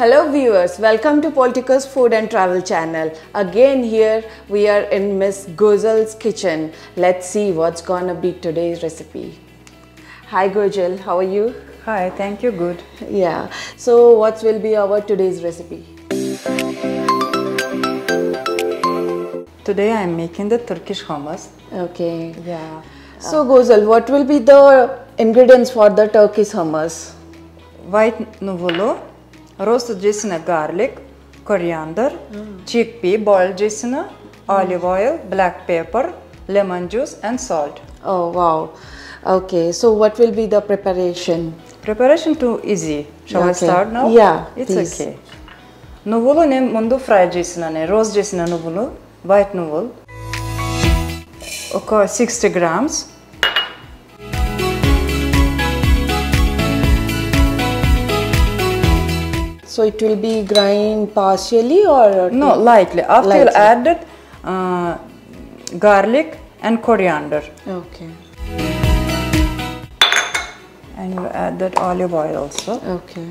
Hello viewers, welcome to Politikos Food and Travel channel. Again here we are in Miss Gozal's kitchen. Let's see what's gonna be today's recipe. Hi Gozal, how are you? Hi, thank you. Good. Yeah, so what will be our today's recipe? Today I am making the Turkish hummus. Okay. Yeah. So Gozal, what will be the ingredients for the Turkish hummus? White నువ్వులు roast చేసిన garlic coriander chickpea boil చేసిన olive oil black pepper lemon juice and salt Oh wow. Okay, so what will be the preparation? Preparation to easy shall I Okay. Start now Yeah, it's please. Okay నువ్వులు నేను ముందు fry చేసిన నేను roast చేసిన నువ్వులు white నువ్వులు ఒక sixty grams So it will be grind partially or No, lightly. After you Lightly. added uh, garlic and coriander, Okay. and you add that olive oil also. Okay.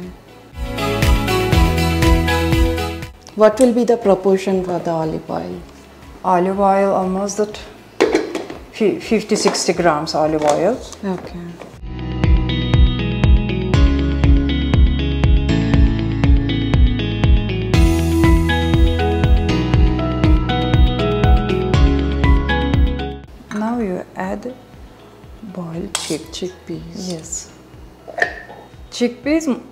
What will be the proportion for the olive oil? Olive oil almost that fi- 50 60 grams olive oil. Okay. Now you add boiled chick. Chickpeas. Yes. చిక్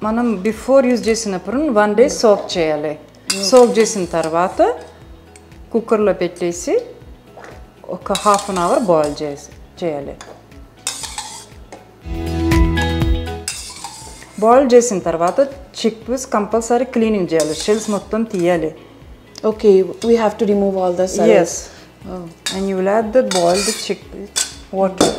మనం before use చేసినప్పుడు one day soak చేయాలి soak చేసిన తర్వాత కుక్కర్లో పెట్టేసి ఒక half an hour boil చేసి చేయాలి. బాయిల్ చేసిన తర్వాత చిక్ పీస్ కంపల్సరీ క్లీనింగ్ చేయాలి. షెల్స్ మొత్తం తీయాలి. Okay we have to remove all this is and you will the boiled chick peas water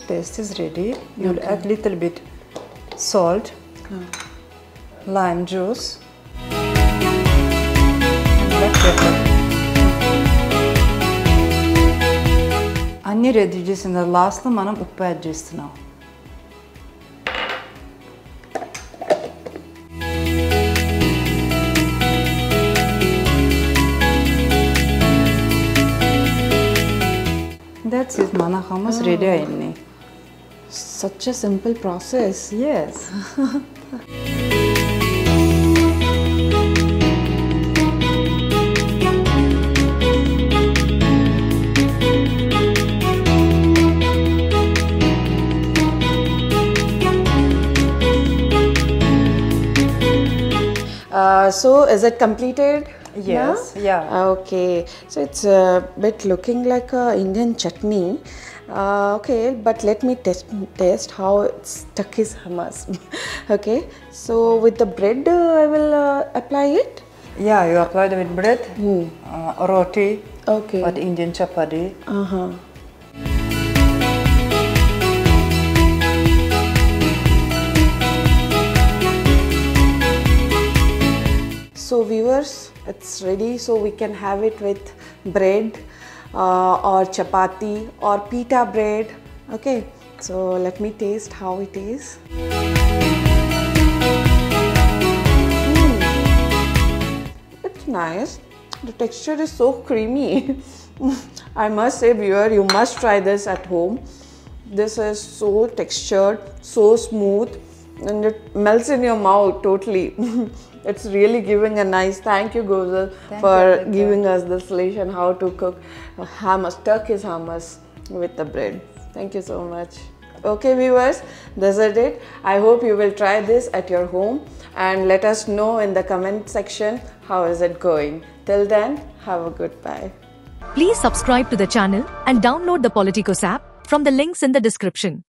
paste is ready. You'll add little bit salt, lime juice, and black pepper. అన్నీ ready చేసిన లాస్ట్లో మనం ఉప్పు add చేస్తున్నాం that's it మన hummus ready అయింది Such a simple process. Yes. Uh, so is it completed? Yes, now? yeah. Okay, so it's a bit looking like a Indian chutney. Uh, okay, but let me test test how it's Turkish hummus. okay, so with the bread, uh, I will uh, apply it. Yeah, you apply it with bread, uh, roti, Okay. or Indian chapati. Uh huh. So viewers, it's ready. So we can have it with bread or chapati or pita bread. Okay. So let me taste how it is. Mm. It's nice. The texture is so creamy. I must say, viewer, you must try this at home. This is so textured, so smooth, and it melts in your mouth totally. it's really giving a nice thank you, Gozal, for you, giving us the solution how to cook a hummus, Turkish hummus with the bread. Thank you so much. Okay, viewers, this is it. I hope you will try this at your home and let us know in the comment section how is it going. Till then, have a good bye. Please subscribe to the channel and download the Politikos app from the links in the description.